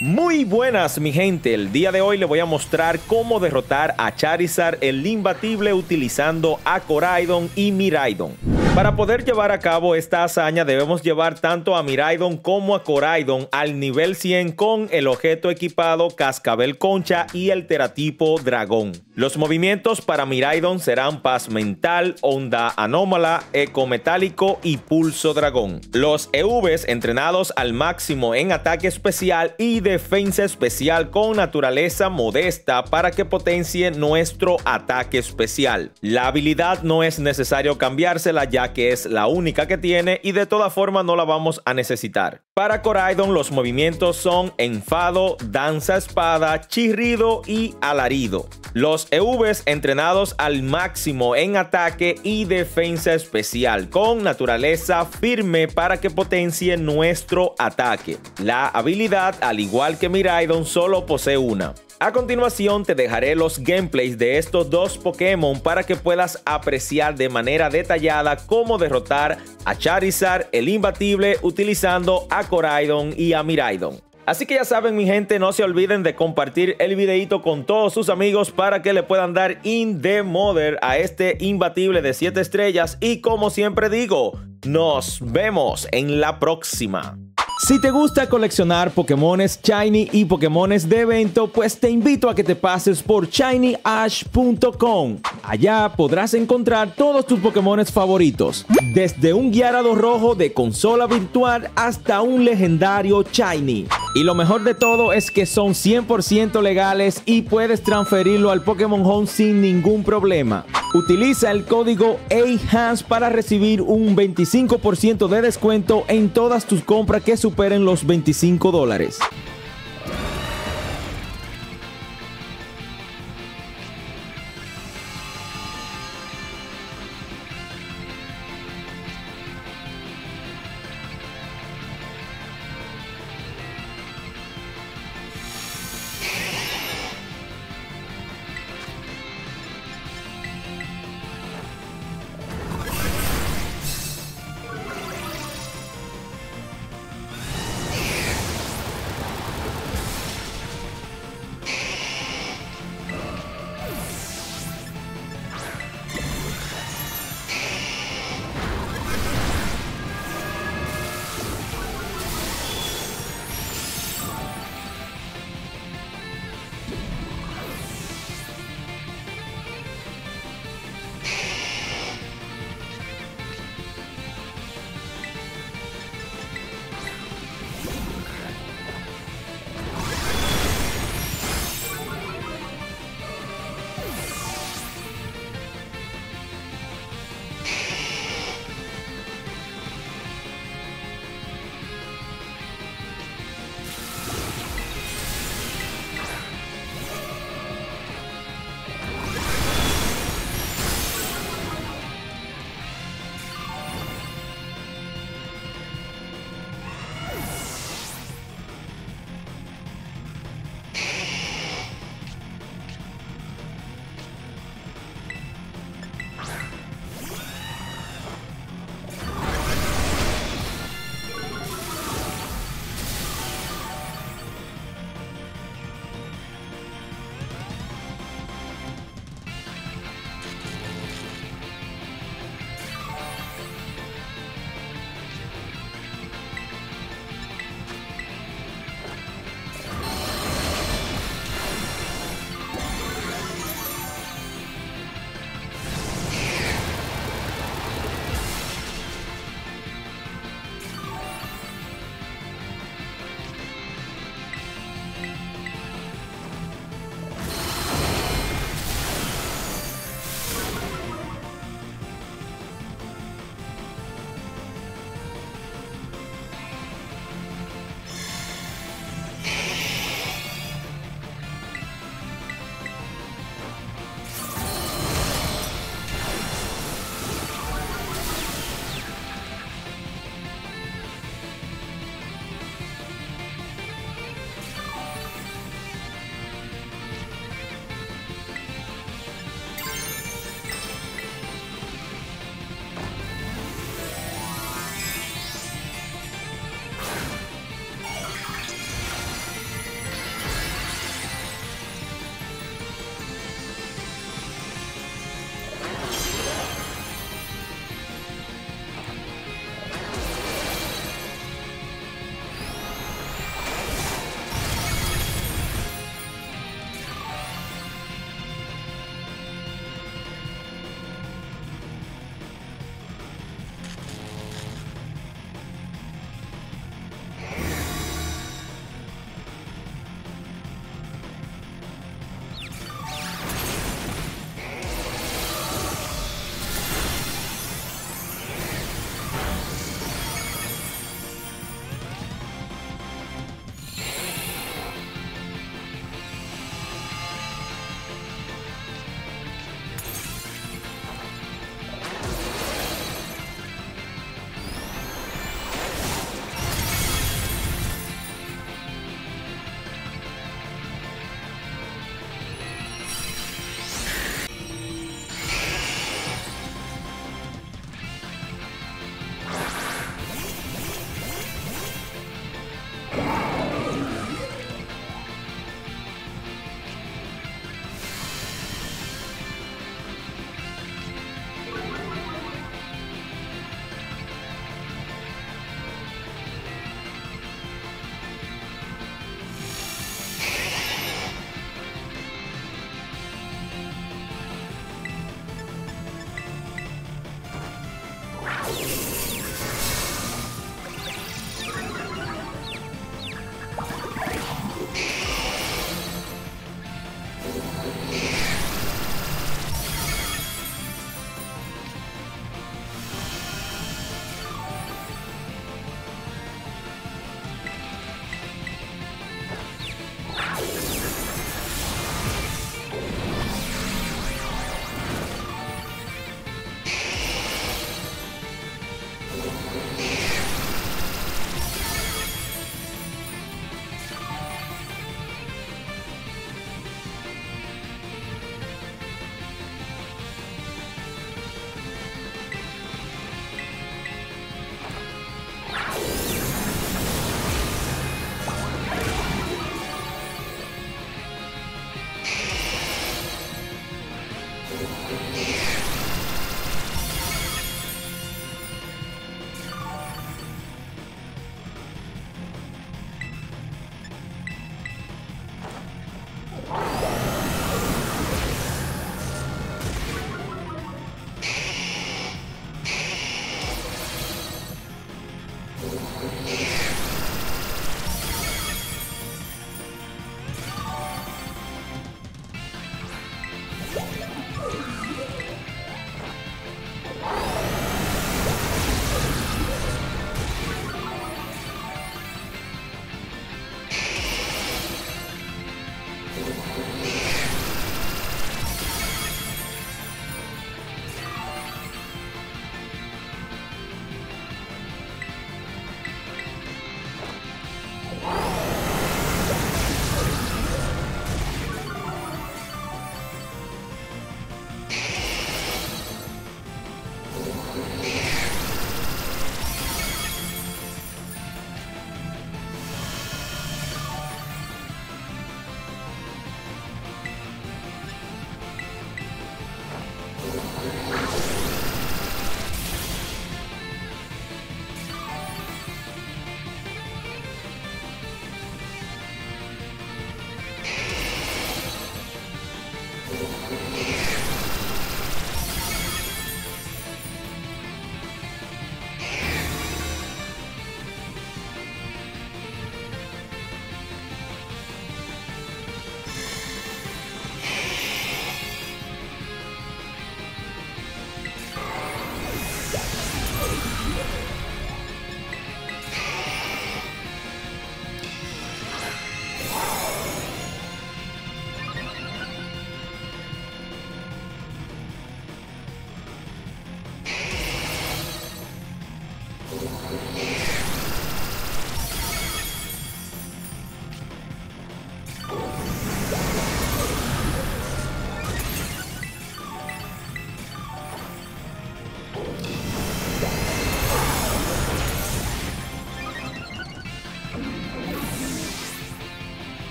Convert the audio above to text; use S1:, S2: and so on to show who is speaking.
S1: Muy buenas mi gente, el día de hoy le voy a mostrar cómo derrotar a Charizard el imbatible utilizando a Coraidon y Miraidon. Para poder llevar a cabo esta hazaña debemos llevar tanto a Miraidon como a Coraidon al nivel 100 con el objeto equipado Cascabel Concha y el teratipo Dragón. Los movimientos para Miraidon serán Paz Mental, Onda Anómala, Eco Metálico y Pulso Dragón. Los EVs entrenados al máximo en ataque especial y defensa especial con naturaleza modesta para que potencie nuestro ataque especial. La habilidad no es necesario cambiársela ya que es la única que tiene y de toda forma no la vamos a necesitar. Para Coraidon los movimientos son enfado, danza espada, chirrido y alarido. Los EVs entrenados al máximo en ataque y defensa especial con naturaleza firme para que potencie nuestro ataque. La habilidad al igual que Miraidon solo posee una. A continuación te dejaré los gameplays de estos dos Pokémon para que puedas apreciar de manera detallada cómo derrotar a Charizard el imbatible utilizando a Coraidon y a Miraidon. Así que ya saben mi gente, no se olviden de compartir el videito con todos sus amigos para que le puedan dar in the mother a este imbatible de 7 estrellas y como siempre digo, nos vemos en la próxima. Si te gusta coleccionar Pokémones Shiny y Pokémones de evento, pues te invito a que te pases por shinyash.com. Allá podrás encontrar todos tus Pokémones favoritos, desde un guiarado rojo de consola virtual hasta un legendario Shiny. Y lo mejor de todo es que son 100% legales y puedes transferirlo al Pokémon Home sin ningún problema. Utiliza el código AHANS para recibir un 25% de descuento en todas tus compras que superen los 25 dólares.